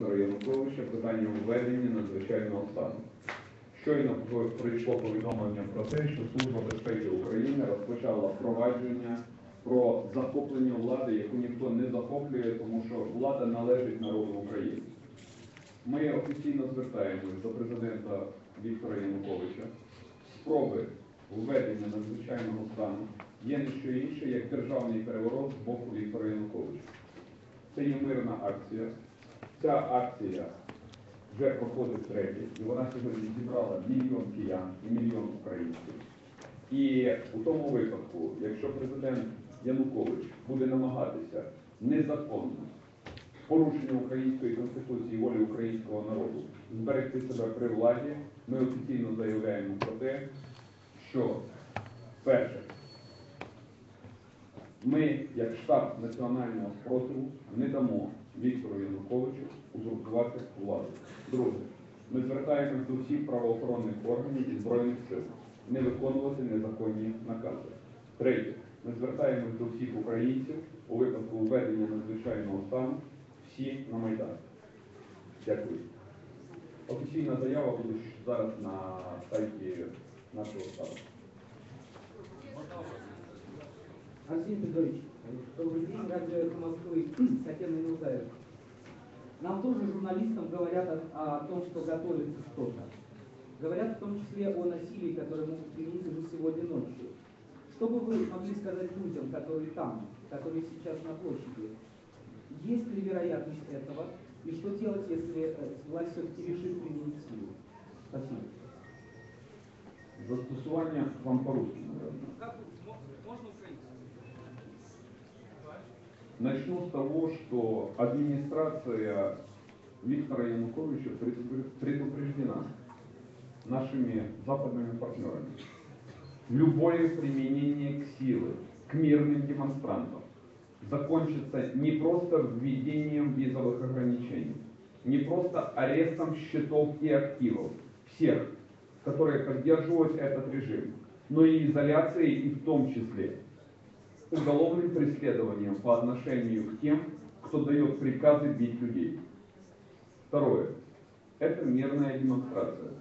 Віктора Януковича питання введення надзвичайного стану. Щойно прийшло повідомлення про те, що Служба безпеки України розпочала впровадження про захоплення влади, яку ніхто не захоплює, тому що влада належить народу України. Ми офіційно звертаємось до президента Віктора Януковича. Спроби введення надзвичайного стану є не що інше, як державний переворот з боку Віктора Януковича. Це є мирна акція. Ця акція вже проходить третє, і вона сьогодні зібрала мільйон киян і мільйон українців. І у тому випадку, якщо президент Янукович буде намагатися незаконно порушення української конституції волі українського народу зберегти себе при владі, ми офіційно заявляємо про те, що перше, ми, як штаб національного спротиву, не дамо Віктору Януковичу узурпувати владу. Друге, ми звертаємось до всіх правоохоронних органів і збройних сил не виконувати незаконні накази. Третє, ми звертаємось до всіх українців у випадку введення надзвичайного стану всі на Майдан. Дякую. Офіційна заява буде зараз на сайті нашого штабу. Арсений Петрович, добрый день, радио «Эхо Москвы», Татьяна Милзаева. Нам тоже, журналистам, говорят о, о том, что готовится что-то. Говорят в том числе о насилии, которое могут применить уже сегодня ночью. Что бы вы могли сказать людям, которые там, которые сейчас на площади? Есть ли вероятность этого? И что делать, если э, власть все-таки решит применить силу? Спасибо. Застосування вам по-русски, можно украинский? Начну с того, что администрация Виктора Януковича предупр- предупреждена нашими западными партнерами. Любое применение к силы, к мирным демонстрантам закончится не просто введением визовых ограничений, не просто арестом счетов и активов всех, которые поддерживают этот режим, но и изоляцией и в том числе уголовным преследованием по отношению к тем, кто дает приказы бить людей. Второе. Это мирная демонстрация.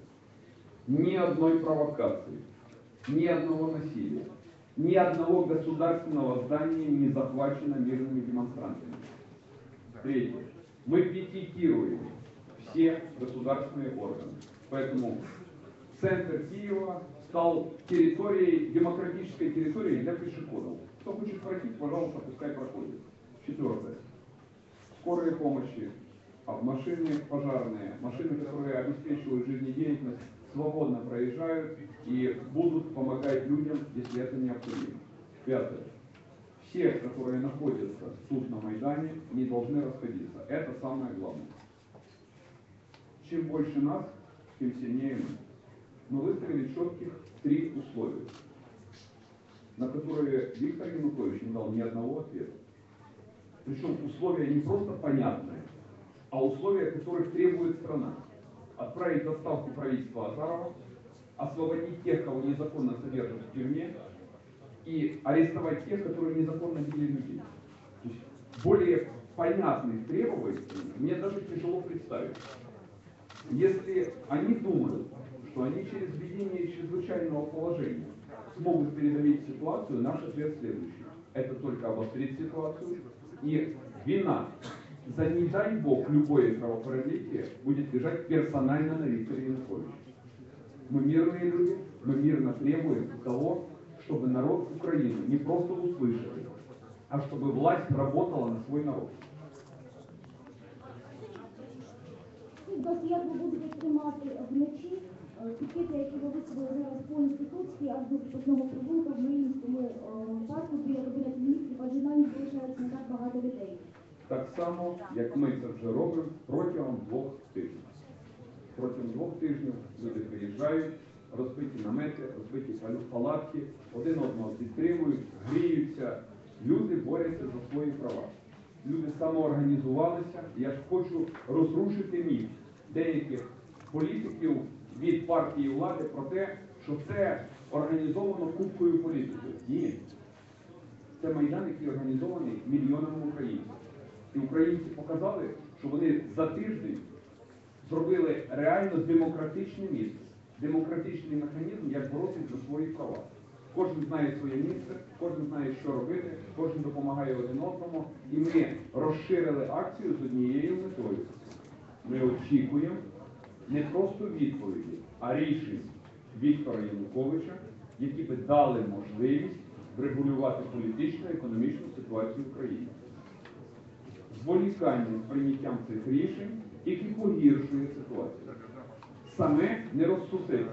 Ни одной провокации, ни одного насилия, ни одного государственного здания не захвачено мирными демонстрантами. Третье. Мы пикетируем все государственные органы. Поэтому центр Киева стал территорией, демократической территорией для пешеходов. Кто хочет пройти, пожалуйста, пускай проходит. Четвертое. Скорые помощи, машины пожарные, машины, которые обеспечивают жизнедеятельность, свободно проезжают и будут помогать людям, если это необходимо. Пятое. Все, которые находятся тут на Майдане, не должны расходиться. Это самое главное. Чем больше нас, тем сильнее мы. Мы выставили четких три условия, на которые Виктор Янукович не дал ни одного ответа. Причем условия не просто понятные, а условия, которых требует страна. Отправить доставку правительства Азарова, освободить тех, кого незаконно содержат в тюрьме, и арестовать тех, которые незаконно били людей. То есть более понятных требований мне даже тяжело представить. Если они думают, что они через введение чрезвычайного положения смогут передавить ситуацию, наш ответ следующий. Это только обострит ситуацию, и вина за, не дай бог, любое кровопролитие будет лежать персонально на Викторе Януковиче. Мы мирные люди, мы мирно требуем того, чтобы народ Украины не просто услышал, а чтобы власть работала на свой народ. Ви будете тримати вночі пікети, які виставили зараз по інституції, аж до одного провулка в Маріїнському е, парку біля кабінету міністрів, адже навіть залишається не так багато людей. Так само, як ми це вже робимо протягом двох тижнів. Протягом двох тижнів люди приїжджають, розбиті намети, розбиті пал- палатки, один одного підтримують, гріються. Люди борються за свої права. Люди самоорганізувалися. Я ж хочу розрушити міф деяких політиків від партії влади про те, що це організовано купкою політикою. Ні. Це майдан, який організований мільйонами українців. І українці показали, що вони за тиждень зробили реально демократичне місце, демократичний механізм, як боротися за свої права. Кожен знає своє місце, кожен знає, що робити, кожен допомагає один одному. І ми розширили акцію з однією метою. Ми очікуємо не просто відповіді, а рішень Віктора Януковича, які би дали можливість врегулювати політичну і економічну ситуацію в країні. Зволікання з прийняттям цих рішень тільки погіршує ситуацію. Саме не розсусити.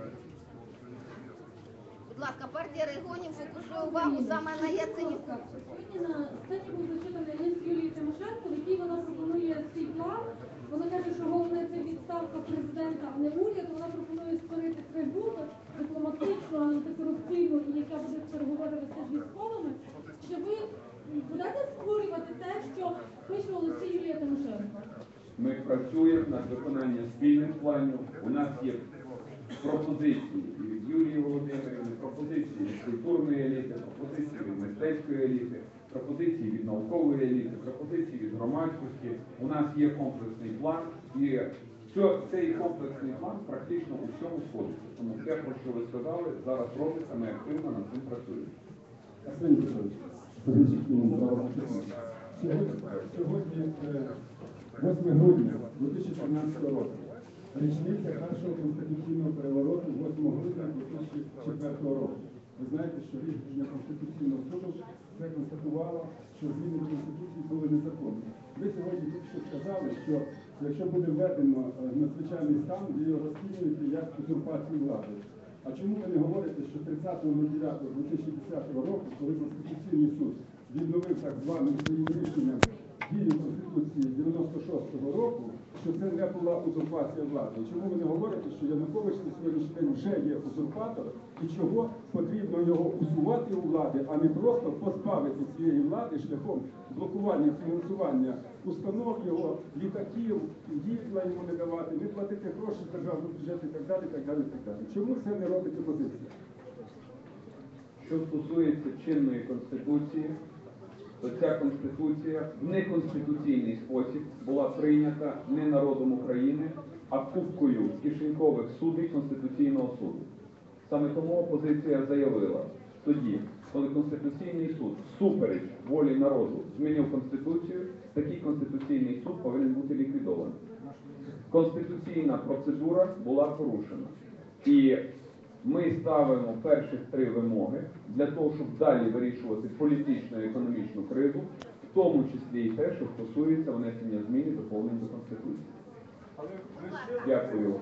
Будь ласка, партія регіонів фокусує увагу саме на Яценюку. Сьогодні на сцені був зачитаний лист Юлії Тимошенко, в якій вона пропонує свій план. Вона каже, що головне це відставка президента, а не уряд. Вона пропонує створити трибуну дипломатичну, антикорупційну, яка буде переговори з військовими. Чи ви будете створювати те, що пише листі Юлія Тимошенко? Ми працюємо над виконанням спільних планів. У нас є пропозиції і від Юлії Володимирівни, пропозиції від культурної еліти, пропозиції від мистецької еліти, пропозиції від наукової еліти, пропозиції від громадськості. У нас є комплексний план, і цьо- цей комплексний план практично у всьому сходиться. Тому те, про що ви сказали, зараз робиться, ми активно над цим працюємо. Сьогодні, сьогодні е, 8 грудня 2014 року. Річниця першого конституційного перевороту 8 грудня 2004 року. Ви знаєте, що рішення Конституційного суду це констатувало, що зміни Конституції були незаконні. Ви сьогодні тільки що сказали, що якщо буде введено е, надзвичайний стан, ви його розцінюєте як узурпацію влади. А чому ви не говорите, що 30.09.2010 року, коли Конституційний суд відновив так званим своїм рішенням дію Конституції 96-го року, що це не була узурпація влади? Чому ви не говорите, що Янукович на сьогоднішній день вже є узурпатор, і чого потрібно його усувати у влади, а не просто позбавити цієї влади шляхом блокування фінансування установ його, літаків, їдла йому не давати, не платити гроші з державного бюджету і так далі, так далі, так далі. Чому це не робить опозиція? Що стосується чинної конституції, то ця конституція в неконституційний спосіб була прийнята не народом України, а купкою кишенькових суддів Конституційного суду. Саме тому опозиція заявила тоді, коли Конституційний суд всупереч волі народу змінив конституцію, такий конституційний суд повинен бути ліквідований. Конституційна процедура була порушена. І ми ставимо перших три вимоги для того, щоб далі вирішувати політичну і економічну кризу, в тому числі і те, що стосується внесення змін і доповнень до Конституції. Дякую.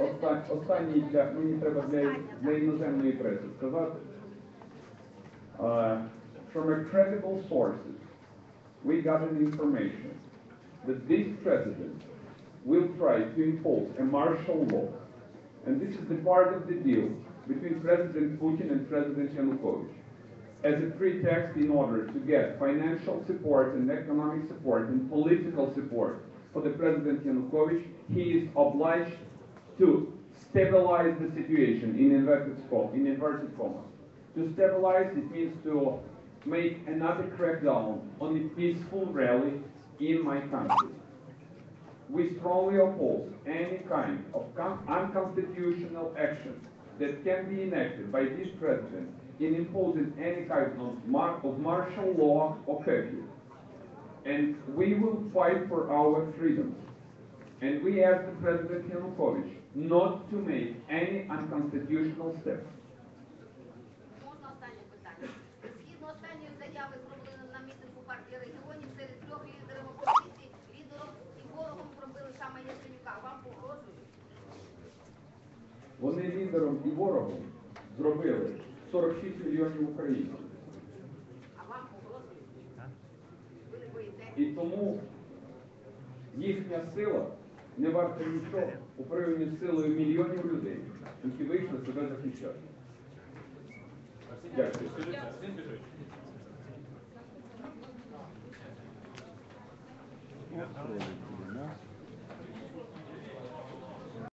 Оста- Останній для мені треба для, для іноземної преси сказати. Uh, from a credible sources, we got an information that this president will try to impose a martial law. And this is the part of the deal between President Putin and President Yanukovych. As a pretext in order to get financial support and economic support and political support for the President Yanukovych, he is obliged to stabilize the situation in inverted, in inverted commas. To stabilize, it means to make another crackdown on a peaceful rally in my country. We strongly oppose any kind of unconstitutional action that can be enacted by this president in imposing any kind of, mar- of martial law or curfew. And we will fight for our freedoms. And we ask the President Yanukovych not to make any unconstitutional steps. Можна останнє питання. Згідно останньої заяви, зробленої на мітингу партії регіонів, серед трьох лідерів опозиції, лідером і ворогом зробили саме Яценюка. Вам погрожують? Вони лідером і ворогом зробили 46 мільйонів українців. А вам погрожують? Ви не боїтеся? І тому їхня сила не варто нічого у порівнянні з силою мільйонів людей, які вийшли себе захищати. Дякую.